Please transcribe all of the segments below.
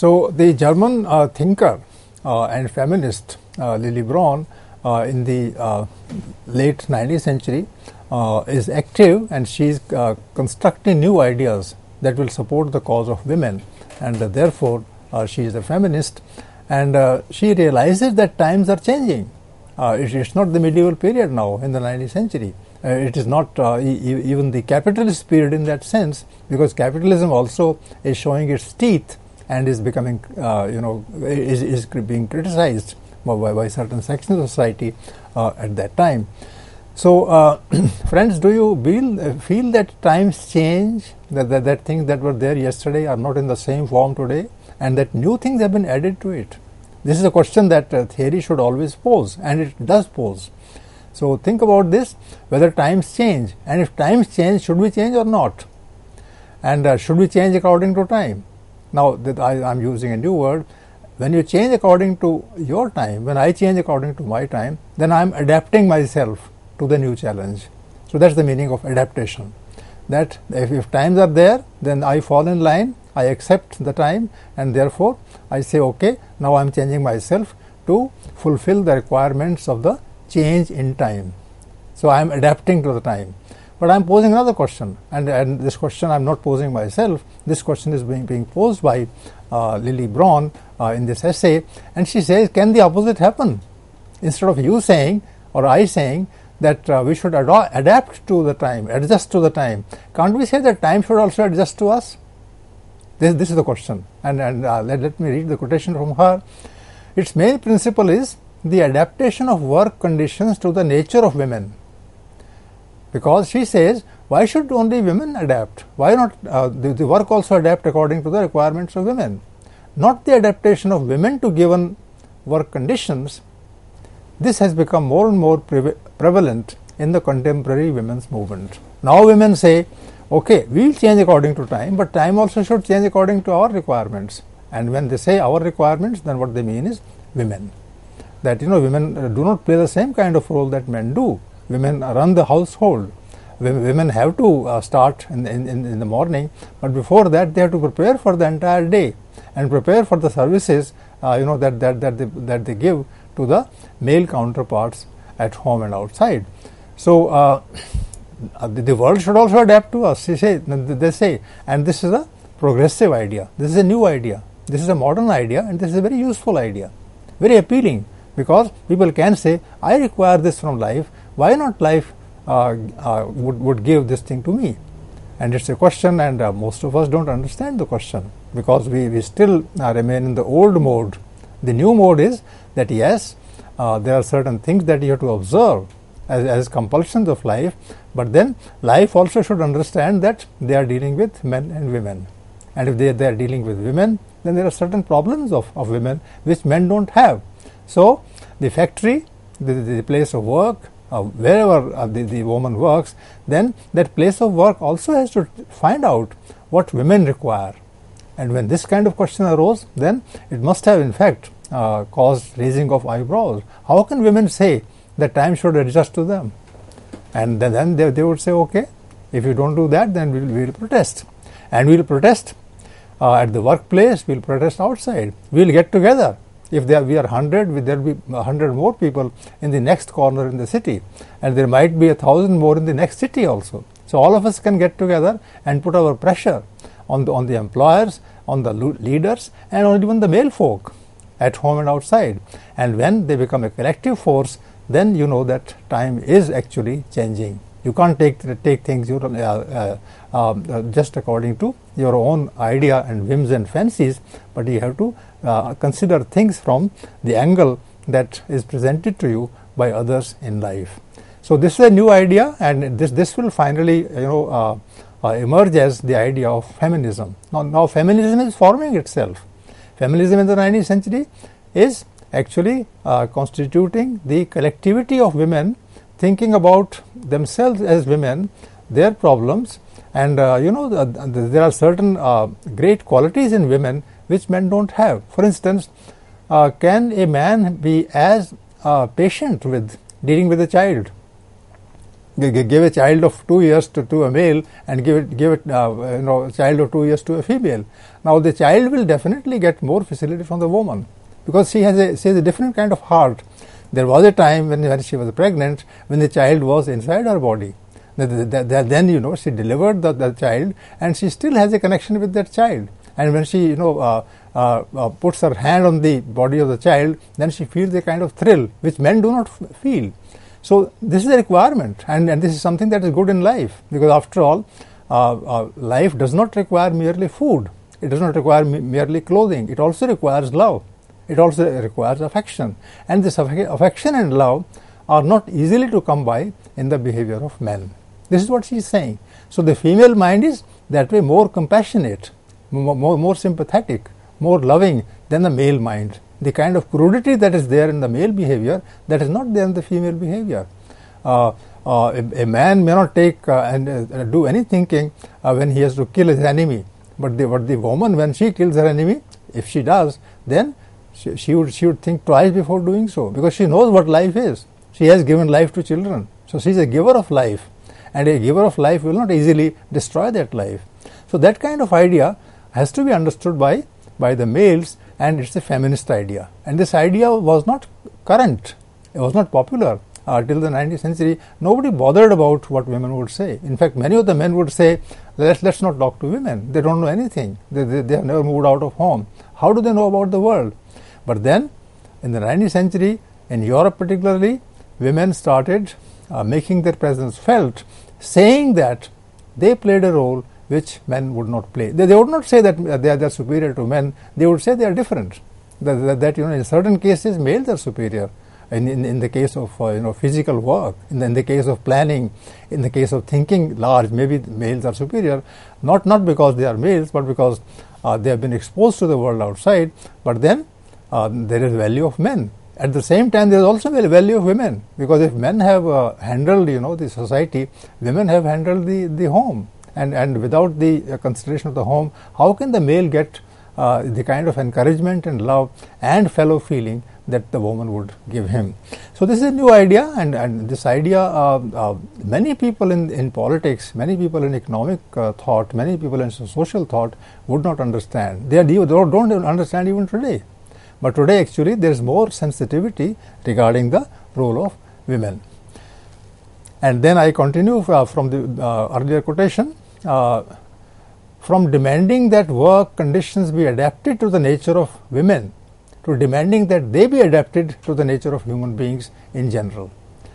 So, the German uh, thinker uh, and feminist uh, Lily Braun uh, in the uh, late 19th century is active and she is constructing new ideas that will support the cause of women and therefore she is a feminist and she realizes that times are changing. it is not the medieval period now in the 19th century. Uh, it is not uh, e even the capitalist period in that sense because capitalism also is showing its teeth and is becoming uh, you know is, is being criticized by, by certain sections of society uh, at that time. So uh, friends do you feel, uh, feel that times change? That, that that things that were there yesterday are not in the same form today and that new things have been added to it? This is a question that theory should always pose and it does pose. So think about this whether times change and if times change should we change or not? And uh, should we change according to time. Now that I am using a new word when you change according to your time when I change according to my time then I am adapting myself to the new challenge. So that's the meaning of adaptation that if, if times are there then I fall in line I accept the time and therefore I say okay now I am changing myself to fulfill the requirements of the change in time. So I am adapting to the time. But I am posing another question, and, and this question I am not posing myself. This question is being, being posed by uh, Lily Braun uh, in this essay, and she says, Can the opposite happen? Instead of you saying or I saying that uh, we should ad- adapt to the time, adjust to the time, can't we say that time should also adjust to us? This, this is the question, and, and uh, let, let me read the quotation from her. Its main principle is the adaptation of work conditions to the nature of women. Because she says, why should only women adapt? Why not uh, the, the, work also adapt according to the requirements of women? Not the adaptation of women to given work conditions. This has become more and more pre- prevalent in the contemporary women's movement. Now women say, okay, we will change according to time, but time also should change according to our requirements. And when they say our requirements, then what they mean is women that you know women uh, do not play the same kind of role that men do. Women run the household. Women have to uh, start in, in, in the morning, but before that they have to prepare for the entire day and prepare for the services uh, you know that that that they, that they give to the male counterparts at home and outside. So uh, the, the, world should also adapt to us. They say, they say, and this is a progressive idea. This is a new idea. This is a modern idea, and this is a very useful idea, very appealing because people can say, I require this from life, why not life uh, uh, would, would give this thing to me? And it's a question, and uh, most of us don't understand the question because we, we still uh, remain in the old mode. The new mode is that yes, uh, there are certain things that you have to observe as, as compulsions of life, but then life also should understand that they are dealing with men and women. And if they, they are dealing with women, then there are certain problems of, of women which men don't have. So, the factory, the, the place of work, uh, wherever uh, the, the woman works, then that place of work also has to find out what women require. And when this kind of question arose, then it must have in fact uh, caused raising of eyebrows. How can women say that time should adjust to them? And then, then they, they would say, okay, if you don't do that, then we will, we will protest. And we will protest uh, at the workplace, we will protest outside. We will get together if there we are 100, there will be 100 more people in the next corner in the city, and there might be a thousand more in the next city also. So all of us can get together and put our pressure on the on the employers, on the leaders, and on even the male folk at home and outside. And when they become a collective force, then you know that time is actually changing. You can't take take things uh, uh, uh, just according to your own idea and whims and fancies, but you have to uh, consider things from the angle that is presented to you by others in life. So this is a new idea, and this this will finally you know uh, uh, emerge as the idea of feminism. Now, now feminism is forming itself. Feminism in the 19th century is actually uh, constituting the collectivity of women thinking about themselves as women, their problems, and uh, you know the, the, there are certain uh, great qualities in women which men don't have. For instance, uh, can a man be as uh, patient with dealing with a child? give a child of two years to, to a male and give it give it uh, you know a child of two years to a female. Now the child will definitely get more facility from the woman because she has a she has a different kind of heart. There was a time when, when she was pregnant when the child was inside her body. Then you know she delivered the, the child and she still has a connection with that child. And when she you know uh, uh, uh, puts her hand on the body of the child, then she feels a kind of thrill which men do not f- feel. So this is a requirement, and, and this is something that is good in life because after all, uh, uh life does not require merely food. It does not require m- merely clothing. It also requires love. It also requires affection, and this aff- affection and love are not easily to come by in the behavior of men. This is what she is saying. So the female mind is that way more compassionate, more, more, sympathetic, more loving than the male mind. The kind of crudity that is there in the male behavior that is not there in the female behavior. Uh, uh, a, a, man may not take uh, and uh, do any thinking uh, when he has to kill his enemy, but the, but the woman, when she kills her enemy, if she does, then she, she, would, she would think twice before doing so because she knows what life is. She has given life to children. So she is a giver of life, and a giver of life will not easily destroy that life. So that kind of idea has to be understood by by the males and it's a feminist idea. And this idea was not current, it was not popular uh, till the 19th century. Nobody bothered about what women would say. In fact, many of the men would say, let's, let's not talk to women. They don't know anything. They, they, they have never moved out of home. How do they know about the world? But then, in the 19th century, in Europe particularly, women started uh, making their presence felt, saying that they played a role which men would not play. They, they would not say that they are, they are superior to men, they would say they are different. That, that, that you know, in certain cases, males are superior. In, in, in the case of uh, you know physical work, in the, in the case of planning, in the case of thinking large, maybe males are superior, not not because they are males, but because uh, they have been exposed to the world outside. But then uh, there is value of men. At the same time, there is also value of women because if men have uh, handled you know the society, women have handled the the home and, and without the uh, consideration of the home, how can the male get uh, the kind of encouragement and love and fellow feeling that the woman would give him. So this is a new idea, and, and this idea, uh, uh, many people in, in politics, many people in economic uh, thought, many people in social thought would not understand. They, are, they don't understand even today. But today, actually, there is more sensitivity regarding the role of women. And then I continue uh, from the earlier quotation. Uh, from demanding that work conditions be adapted to the nature of women to demanding that they be adapted to the nature of human beings in general.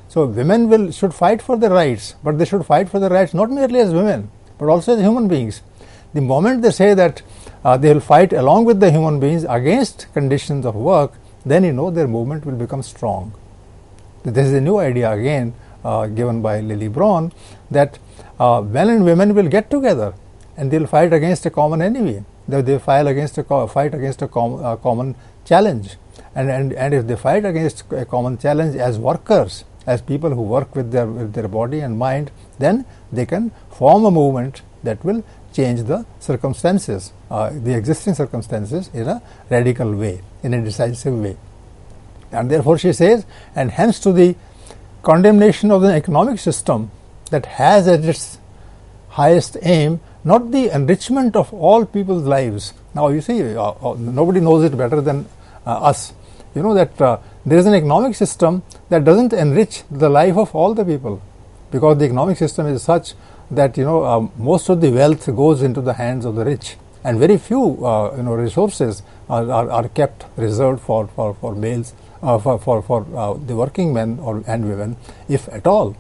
So women will should fight for their rights, but they should fight for their rights not merely as women, but also as human beings. The moment they say that uh, they will fight along with the human beings against conditions of work, then you know their movement will become strong. This is a new idea again uh, given by Lily Braun that uh, men and women will get together and they'll fight against a common enemy. They, they fight against a fight against a com- uh, common challenge, and, and and if they fight against a common challenge as workers, as people who work with their with their body and mind, then they can form a movement that will change the circumstances, uh, the existing circumstances, in a radical way, in a decisive way. And therefore, she says, and hence to the condemnation of the economic system that has as its highest aim not the enrichment of all people's lives. Now, you see, uh, uh, nobody knows it better than uh, us. You know that uh, there is an economic system that doesn't enrich the life of all the people because the economic system is such that you know uh, most of the wealth goes into the hands of the rich and very few uh, you know resources are, are, are, kept reserved for, for, for males Uh, for, for, for uh, the working men or and women if at all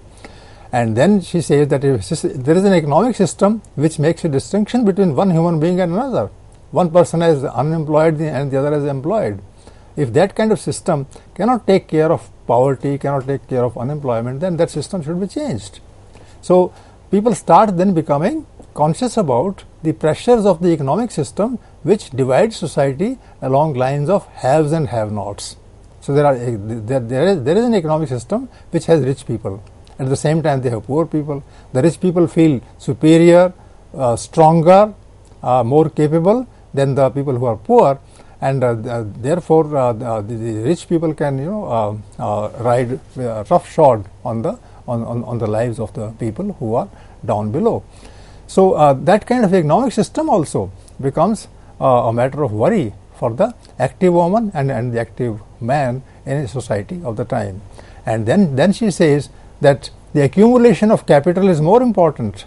and then she says that there is an economic system which makes a distinction between one human being and another. One person is unemployed and the other is employed. If that kind of system cannot take care of poverty, cannot take care of unemployment, then that system should be changed. So people start then becoming conscious about the pressures of the economic system which divides society along lines of haves and have nots. So there are there, there, is, there is an economic system which has rich people at the same time, they have poor people. The rich people feel superior, uh, stronger, uh, more capable than the people who are poor, and uh, therefore uh, the, the, rich people can you know uh, uh, ride roughshod on the on, on, on the lives of the people who are down below. So, uh, that kind of economic system also becomes uh, a matter of worry for the active woman and, and the active man in a society of the time. And then, then she says that the accumulation of capital is more important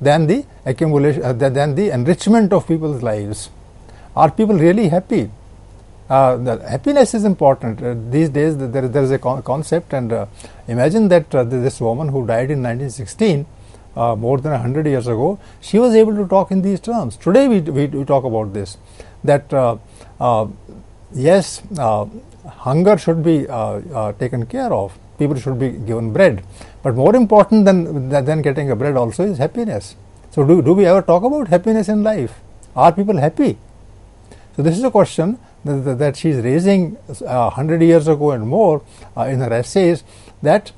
than the accumulation uh, than the enrichment of people's lives. Are people really happy? Uh, the happiness is important. Uh, these days, there, there is a con concept, and uh, imagine that uh, this woman who died in 1916, uh, more than 100 years ago, she was able to talk in these terms. Today, we, we, we talk about this that yes, hunger should be taken care of, people should be given bread, but more important than, than getting a bread also is happiness. So, do, do we ever talk about happiness in life? Are people happy? So, this is a question that, that she is raising uh, 100 years ago and more uh, in her essays that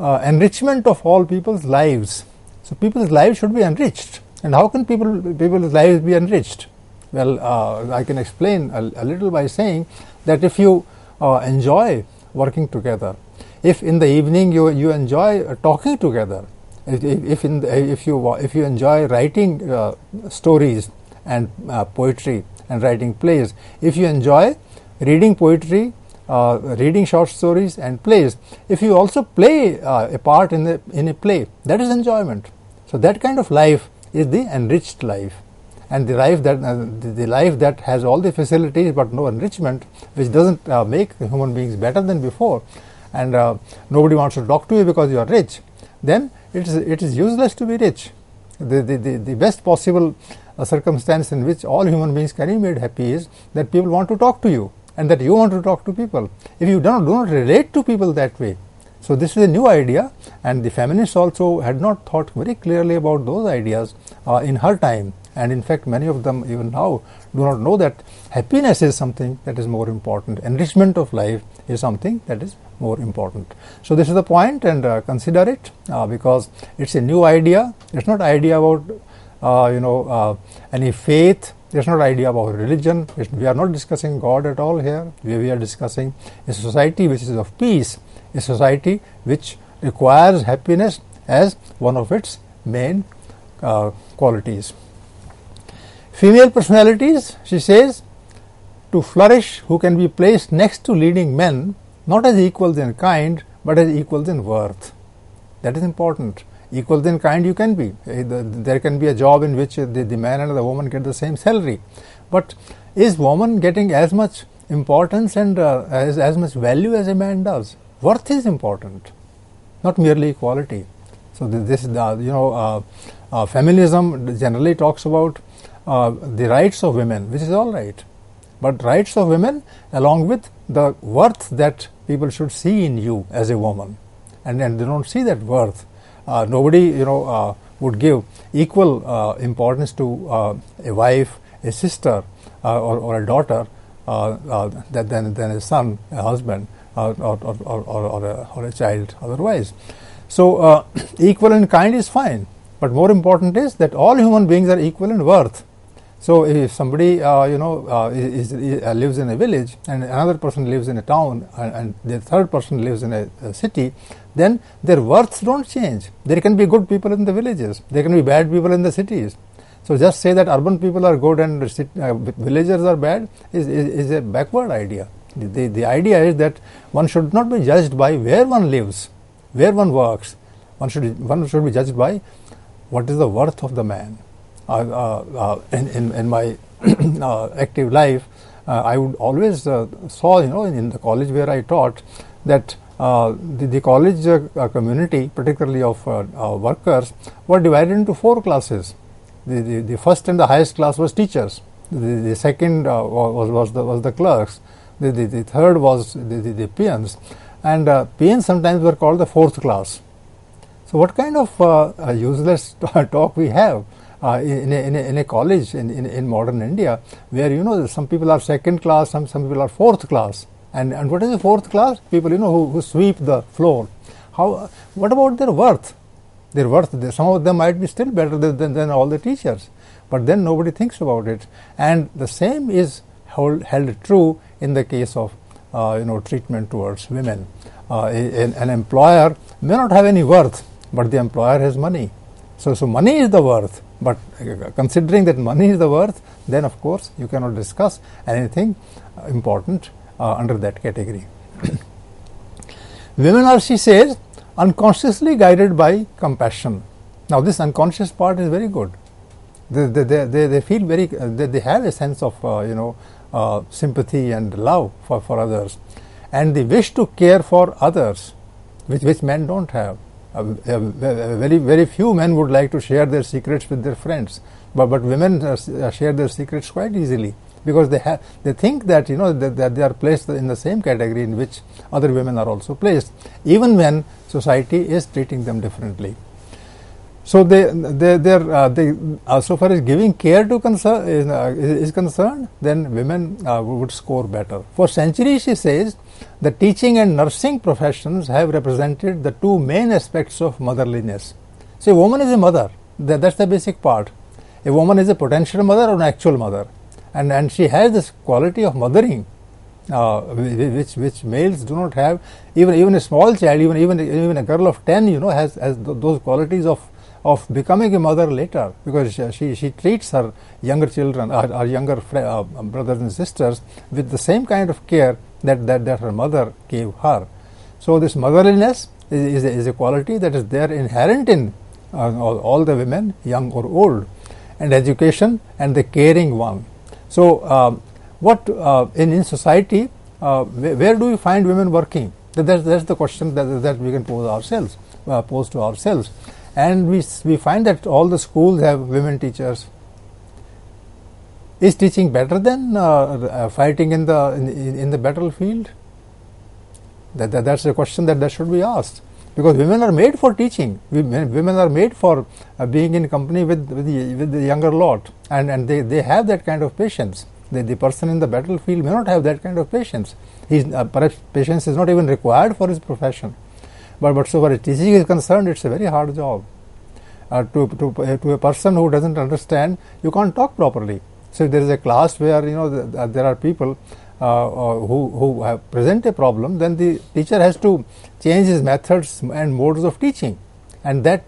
uh, enrichment of all people's lives. So, people's lives should be enriched. And how can people people's lives be enriched? Well, uh, I can explain a, a, little by saying that if you uh, enjoy working together, if in the evening you, you enjoy uh, talking together, if, if, in the, if, you, if you enjoy writing uh, stories and uh, poetry and writing plays, if you enjoy reading poetry, uh, reading short stories and plays, if you also play a part in, the, in a play, that is enjoyment. So, that kind of life is the enriched life and the life that uh, the, the, life that has all the facilities but no enrichment which doesn't uh, make human beings better than before and uh, nobody wants to talk to you because you are rich, then it is, it is useless to be rich. The, the, the, the best possible uh, circumstance in which all human beings can be made happy is that people want to talk to you and that you want to talk to people. If you do not, do not relate to people that way, so this is a new idea and the feminists also had not thought very clearly about those ideas uh, in her time and in fact many of them even now do not know that happiness is something that is more important. Enrichment of life is something that is more important. So this is the point and uh, consider it uh, because it's a new idea. It's not idea about uh, you know uh, any faith. It's not idea about religion. It's, we are not discussing god at all here. We, we are discussing a society which is of peace a society which requires happiness as one of its main uh, qualities Female personalities, she says, to flourish who can be placed next to leading men, not as equals in kind, but as equals in worth. That is important. Equals in kind you can be. Eh, there can be a job in which the, the man and the woman get the same salary. But is woman getting as much importance and uh, as, as much value as a man does? Worth is important, not merely equality. So this, uh, you know, uh, uh, feminism generally talks about uh, the rights of women, which is all right. But rights of women along with the worth that people should see in you as a woman. And, and they don't see that worth. Uh, nobody, you know, uh, would give equal uh, importance to uh, a wife, a sister, uh, or, or, a daughter than, than, than a son, a husband, or, or, or, or, a, or a child otherwise. So, equal in kind is fine. But more important is that all human beings are equal in worth. So if somebody uh, you know uh, is, is, uh, lives in a village and another person lives in a town and, and the third person lives in a, a, city, then their worths don't change. There can be good people in the villages. There can be bad people in the cities. So just say that urban people are good and uh, villagers are bad is, is, is, a backward idea. The, the, the idea is that one should not be judged by where one lives, where one works. One should one should be judged by what is the worth of the man. Uh, uh, uh, in, in, in, my active life, I would always saw, you know, in, the college where I taught, that the, the, college community, particularly of workers, were divided into four classes. The, the, the, first and the highest class was teachers. The, the second uh, was, was, the, was the clerks. The, the, third was the, the, peons. And uh, peons sometimes were called the fourth class. So, what kind of uh, useless talk we have? Uh, in, a, in, a, in, a, college in, in, in, modern India, where you know some people are second class, some, some people are fourth class. And, and what is the fourth class? People you know who, who sweep the floor. How? What about their worth? Their worth. Some of them might be still better than, than, than all the teachers, but then nobody thinks about it. And the same is hold, held true in the case of uh, you know treatment towards women. Uh, an employer may not have any worth, but the employer has money. So, so money is the worth, but uh, considering that money is the worth, then of course you cannot discuss anything important uh, under that category. Women are, she says, unconsciously guided by compassion. Now, this unconscious part is very good. They, they, they, they feel very, uh, they, they have a sense of, uh, you know, uh, sympathy and love for, for others. And the wish to care for others, which, which men don't have. Uh, very, very few men would like to share their secrets with their friends, but, but women uh, uh, share their secrets quite easily. Because they have they think that you know that, that, they are placed in the same category in which other women are also placed. Even when society is treating them differently so they they they uh, they uh, so far as giving care to concern is, uh, is concerned then women uh, would score better. For centuries she says the teaching and nursing professions have represented the two main aspects of motherliness. So a woman is a mother. That, that's the basic part. A woman is a potential mother or an actual mother. And, and she has this quality of mothering uh, which which males do not have. Even even a small child, even even even a girl of ten, you know, has has th- those qualities of of becoming a mother later because she she treats her younger children, her, her younger uh, brothers and sisters with the same kind of care that that, that her mother gave her. So this motherliness is, is, a, is a quality that is there inherent in uh, all, all the women, young or old, and education and the caring one so, um, what uh, in, in society, uh, where, where, do we find women working? That's, that's the question that, that we can pose ourselves, uh, pose to ourselves. And we, we find that all the schools have women teachers. Is teaching better than uh, uh, fighting in the in, in, the battlefield? That, that, that's a question that, that should be asked because women are made for teaching. Women are made for uh, being in company with, with, the, with the younger lot, and, and they, they have that kind of patience. The, the person in the battlefield may not have that kind of patience. He's, uh, perhaps patience is not even required for his profession. But, but so far as teaching is concerned, it's a very hard job. Uh, to, to, uh, to a person who doesn't understand, you can't talk properly. So if there is a class where you know the, there are people uh, uh, who, who present a problem, then the teacher has to change his methods and modes of teaching. And that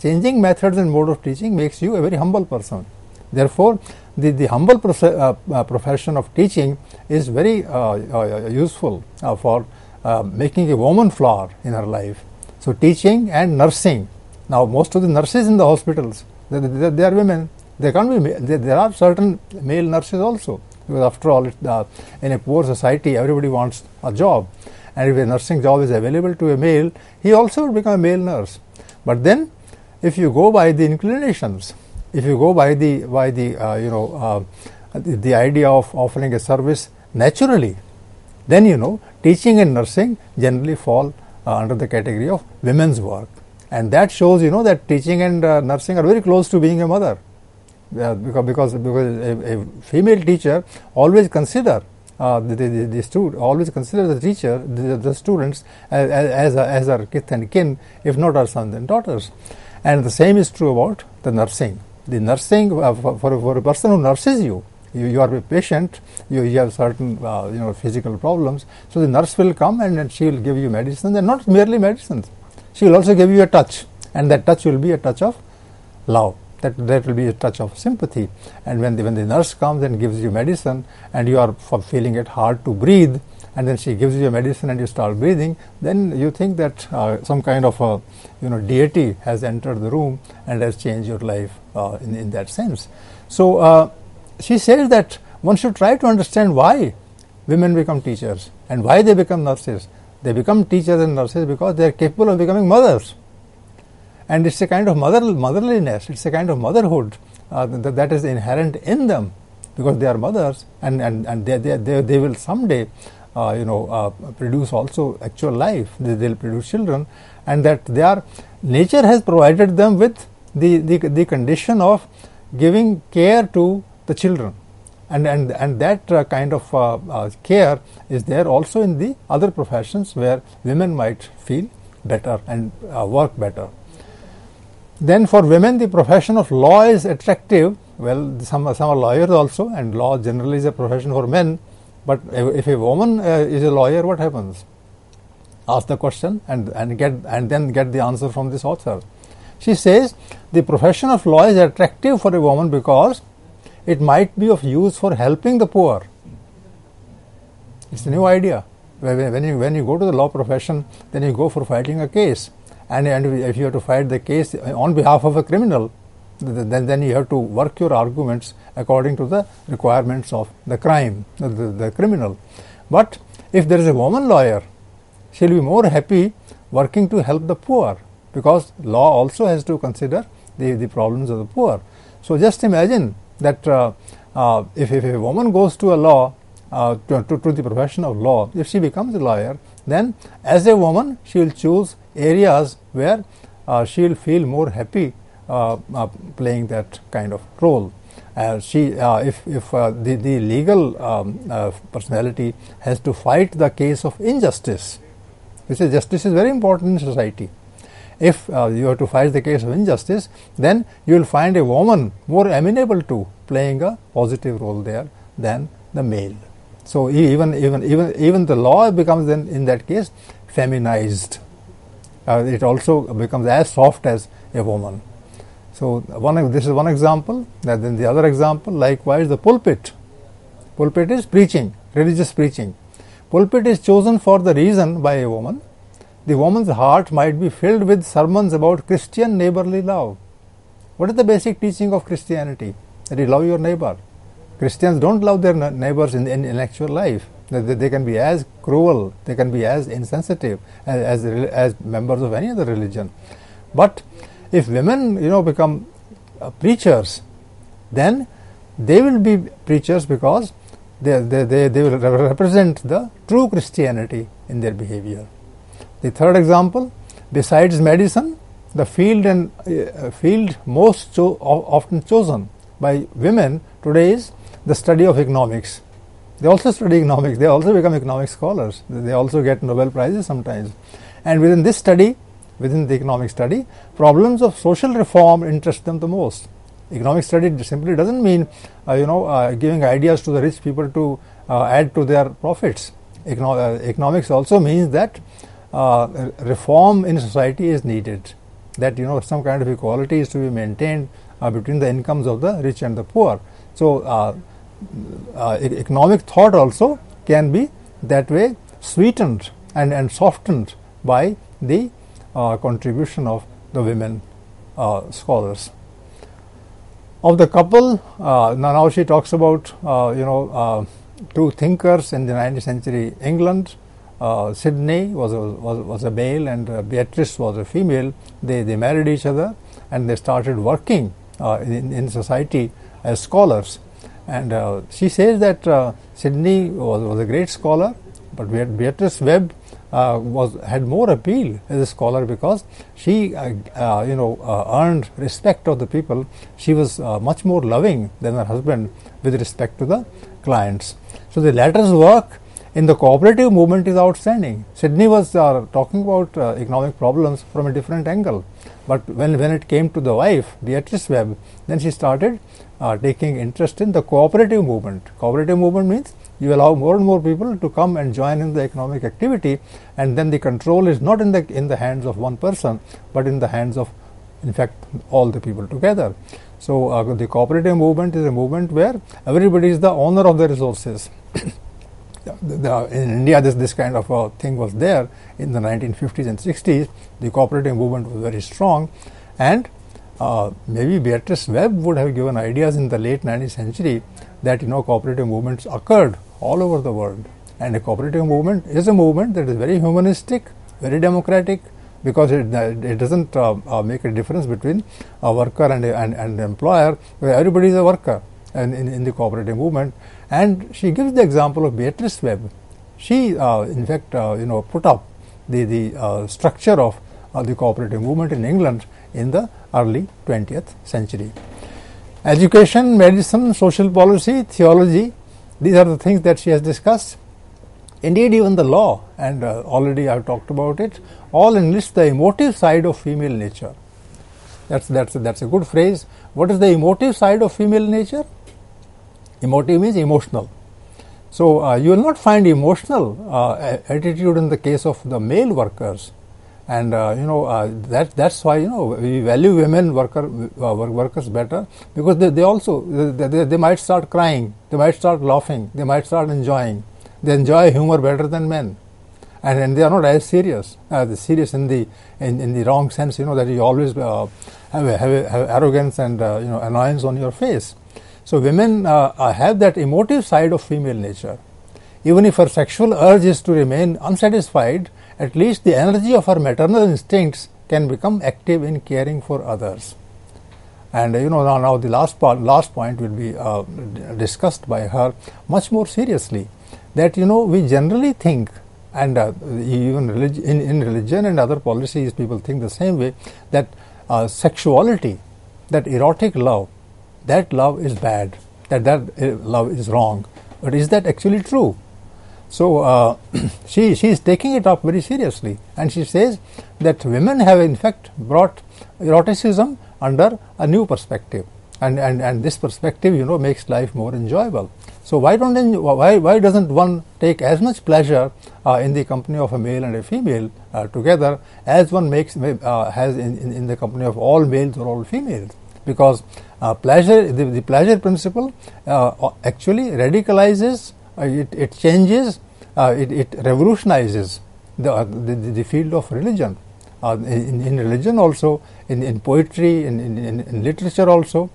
changing methods and mode of teaching makes you a very humble person. Therefore, the, the humble uh, uh, profession of teaching is very uh useful for making a woman flower in her life. So, teaching and nursing. Now, most of the nurses in the hospitals, they, they, they are women. They can't be. There are certain male nurses also because after all, it, uh, in a poor society, everybody wants a job. And if a nursing job is available to a male, he also will become a male nurse. But then, if you go by the inclinations, if you go by the by the uh, you know uh, the, the, idea of offering a service naturally, then you know teaching and nursing generally fall uh, under the category of women's work, and that shows you know that teaching and uh, nursing are very close to being a mother. Uh, because because because a, a, female teacher always consider uh, the, the, the, student always consider the teacher the, the students as as, as our kith and kin if not our sons and daughters. And the same is true about the nursing. The nursing uh, for, for, for, a person who nurses you you, you are a patient you, you have certain uh, you know physical problems so the nurse will come and, and she will give you medicines and not merely medicines she will also give you a touch and that touch will be a touch of love that that will be a touch of sympathy. And when the, when the nurse comes and gives you medicine, and you are feeling it hard to breathe, and then she gives you a medicine and you start breathing, then you think that uh, some kind of a you know deity has entered the room and has changed your life uh, in, in that sense. So uh, she says that one should try to understand why women become teachers and why they become nurses. They become teachers and nurses because they are capable of becoming mothers. And it's a kind of mother, motherliness, it's a kind of motherhood uh, that, that is inherent in them because they are mothers and, and, and they, they, they, they will someday uh, you know uh, produce also actual life. They will produce children and that they are nature has provided them with the, the, the condition of giving care to the children and and and that uh, kind of uh, uh, care is there also in the other professions where women might feel better and uh, work better then for women, the profession of law is attractive. Well, some, some are lawyers also, and law generally is a profession for men. But if a woman uh, is a lawyer, what happens? Ask the question and, and, get, and then get the answer from this author. She says the profession of law is attractive for a woman because it might be of use for helping the poor. It's a new idea. When you, when you go to the law profession, then you go for fighting a case. And, and if you have to fight the case on behalf of a criminal, then, then you have to work your arguments according to the requirements of the crime, the, the, criminal. But if there is a woman lawyer, she'll be more happy working to help the poor because law also has to consider the, the problems of the poor. So just imagine that uh, uh, if, if a woman goes to a law, uh, to, to, to, the profession of law, if she becomes a lawyer, then as a woman she will choose areas where uh, she will feel more happy uh, uh, playing that kind of role. she, if, if the, the legal um, personality has to fight the case of injustice, which is justice is very important in society. If uh, you have to fight the case of injustice, then you will find a woman more amenable to playing a positive role there than the male. So even even even even the law becomes then in that case feminized. Uh, it also becomes as soft as a woman. So one this is one example. then the other example, likewise, the pulpit. Pulpit is preaching, religious preaching. Pulpit is chosen for the reason by a woman. The woman's heart might be filled with sermons about Christian neighborly love. What is the basic teaching of Christianity? That you love your neighbor. Christians don't love their neighbors in, in, in actual life. They, they, can be as cruel, they can be as insensitive as, as, as members of any other religion. But if women, you know, become uh, preachers, then they will be preachers because they, they, they, they will represent the true Christianity in their behavior. The third example, besides medicine, the field and uh, field most cho- often chosen by women today is the study of economics. They also study economics. They also become economic scholars. They also get Nobel prizes sometimes. And within this study, within the economic study, problems of social reform interest them the most. Economic study simply doesn't mean, uh, you know, uh, giving ideas to the rich people to uh, add to their profits. Econo- uh, economics also means that uh, reform in society is needed. That you know some kind of equality is to be maintained uh, between the incomes of the rich and the poor. So economic thought also can be that way sweetened and, and softened by the uh, contribution of the women uh, scholars. Of the couple, uh, now she talks about you know two thinkers in the 19th century England. Uh, Sidney was a, was, was a male and uh, Beatrice was a female. They, they married each other and they started working uh, in, in society as scholars. And she says that Sidney was, was a great scholar, but Beatrice Webb uh, was had more appeal as a scholar because she, uh, uh, you know, uh, earned respect of the people. She was uh, much more loving than her husband with respect to the clients. So the latter's work in the cooperative movement is outstanding. Sidney was uh, talking about economic problems from a different angle, but when when it came to the wife, Beatrice Webb, then she started taking interest in the cooperative movement. Cooperative movement means you allow more and more people to come and join in the economic activity and then the control is not in the in the hands of one person but in the hands of in fact all the people together so uh, the cooperative movement is a movement where everybody is the owner of the resources the, in India, this, this kind of a thing was there in the 1950s and 60s. The cooperative movement was very strong, and uh, maybe Beatrice Webb would have given ideas in the late 19th century that you know cooperative movements occurred all over the world. And a cooperative movement is a movement that is very humanistic, very democratic, because it, it doesn't uh, uh, make a difference between a worker and, a, and, and an employer. Everybody is a worker in, in, in, the cooperative movement. And she gives the example of Beatrice Webb. She, uh, in fact, uh, you know, put up the, the uh, structure of uh, the cooperative movement in England in the early 20th century. Education, medicine, social policy, theology, these are the things that she has discussed. Indeed, even the law, and uh, already I have talked about it, all enlist the emotive side of female nature. That's, that's, that's a good phrase. What is the emotive side of female nature? Emotive means emotional. So uh, you will not find emotional uh, attitude in the case of the male workers, and uh, you know uh, that that's why you know we value women worker uh, workers better because they, they also they, they, might start crying, they might start laughing, they might start enjoying. They enjoy humor better than men, and, and they are not as serious. Uh, serious in the in, in the wrong sense, you know that you always have, have, have arrogance and you know annoyance on your face. So women uh, uh, have that emotive side of female nature. Even if her sexual urge is to remain unsatisfied, at least the energy of her maternal instincts can become active in caring for others. And you know now, now the last part, last point will be uh, discussed by her much more seriously. That you know we generally think, and uh, even relig- in, in religion and other policies, people think the same way that uh, sexuality, that erotic love, that love is bad, that that uh, love is wrong. But is that actually true? So uh, she she is taking it up very seriously, and she says that women have in fact brought eroticism under a new perspective, and and, and this perspective you know makes life more enjoyable. So why don't why why doesn't one take as much pleasure uh, in the company of a male and a female uh, together as one makes uh, has in, in, in the company of all males or all females? Because uh, pleasure, the, the, pleasure principle uh, actually radicalizes, uh, it, it changes, it, it revolutionizes the, the, the, field of religion. In, in, religion also, in, in poetry, in, in, in literature also,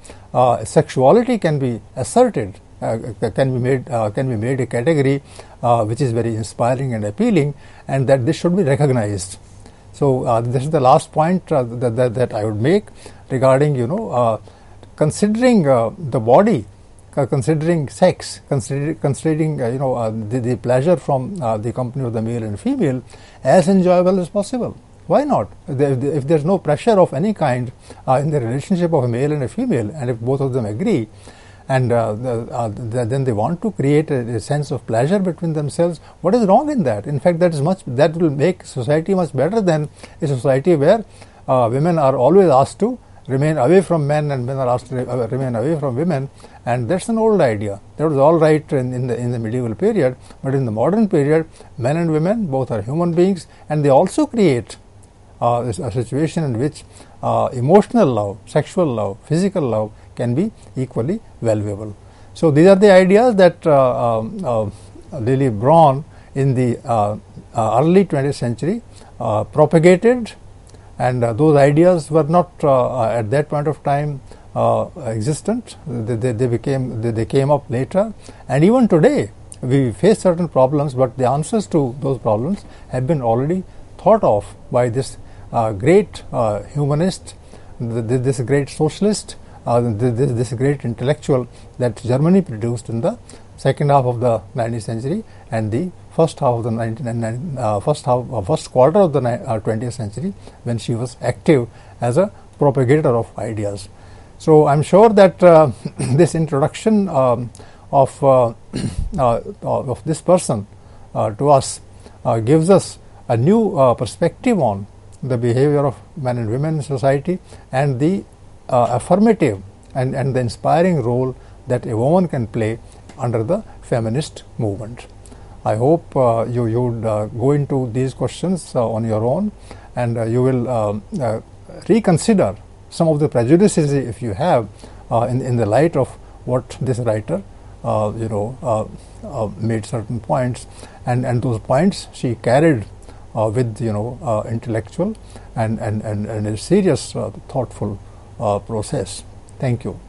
sexuality can be asserted uh, can be made uh, can be made a category uh, which is very inspiring and appealing, and that this should be recognized. So this is the last point that, that, that I would make regarding you know considering uh, the body, uh, considering sex, consider, considering uh, you know uh, the, the, pleasure from uh, the company of the male and female as enjoyable as possible. Why not? If there's no pressure of any kind uh, in the relationship of a male and a female, and if both of them agree, and the, then they want to create a, a, sense of pleasure between themselves. What is wrong in that? In fact, that is much that will make society much better than a society where women are always asked to remain away from men and men are asked to remain away from women. And that's an old idea. That was all right in, in, the in the medieval period. But in the modern period men and women both are human beings and they also create uh, a situation in which uh, emotional love sexual love physical love can be equally valuable. So these are the ideas that uh, um, uh Lily Braun in the uh, uh, early 20th century propagated and uh, those ideas were not uh, uh, at that point of time existent. They, they, they became they, they, came up later, and even today we face certain problems, but the answers to those problems have been already thought of by this great humanist, this great socialist, uh, this, this, great intellectual that Germany produced in the second half of the 19th century and the first half of the 19, uh, first half uh, first quarter of the 20th uh, century when she was active as a propagator of ideas. So I'm sure that uh, this introduction um, of uh, uh, of this person to us gives us a new perspective on the behavior of men and women in society and the affirmative and, and the inspiring role that a woman can play under the feminist movement. I hope uh, you, you would uh, go into these questions uh, on your own and uh, you will um, uh, reconsider some of the prejudices if you have uh, in, in the light of what this writer you know made certain points and, and those points she carried with you know intellectual and, and, and, and a serious thoughtful process. Thank you.